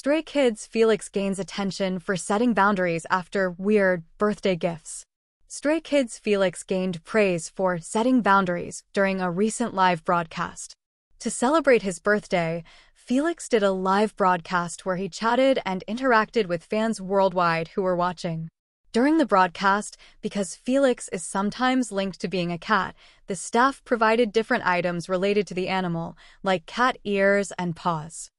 Stray Kids Felix gains attention for setting boundaries after weird birthday gifts. Stray Kids Felix gained praise for setting boundaries during a recent live broadcast. To celebrate his birthday, Felix did a live broadcast where he chatted and interacted with fans worldwide who were watching. During the broadcast, because Felix is sometimes linked to being a cat, the staff provided different items related to the animal, like cat ears and paws.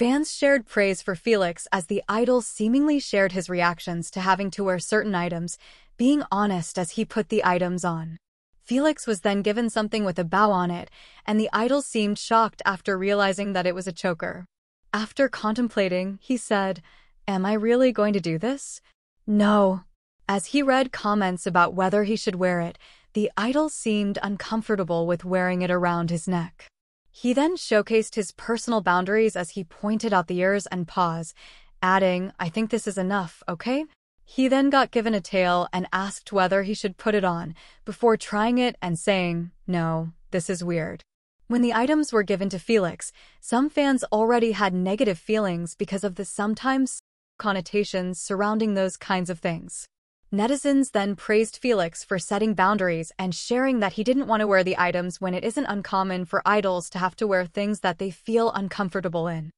Fans shared praise for Felix as the idol seemingly shared his reactions to having to wear certain items, being honest as he put the items on. Felix was then given something with a bow on it, and the idol seemed shocked after realizing that it was a choker. After contemplating, he said, Am I really going to do this? No. As he read comments about whether he should wear it, the idol seemed uncomfortable with wearing it around his neck. He then showcased his personal boundaries as he pointed out the ears and paws, adding, I think this is enough, okay? He then got given a tail and asked whether he should put it on, before trying it and saying, no, this is weird. When the items were given to Felix, some fans already had negative feelings because of the sometimes connotations surrounding those kinds of things. Netizens then praised Felix for setting boundaries and sharing that he didn't want to wear the items when it isn't uncommon for idols to have to wear things that they feel uncomfortable in.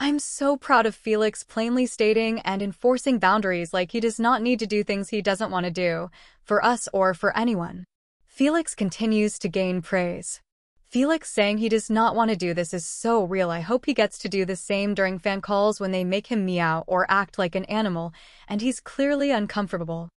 I'm so proud of Felix plainly stating and enforcing boundaries like he does not need to do things he doesn't want to do, for us or for anyone. Felix continues to gain praise. Felix saying he does not want to do this is so real. I hope he gets to do the same during fan calls when they make him meow or act like an animal, and he's clearly uncomfortable.